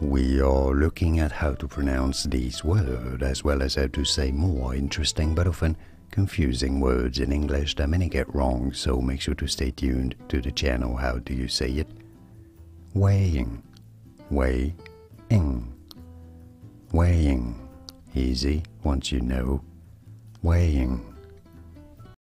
We are looking at how to pronounce these words as well as how to say more interesting but often confusing words in English that many get wrong, so make sure to stay tuned to the channel. How do you say it? Weighing, weighing, weighing. Easy once you know. Weighing.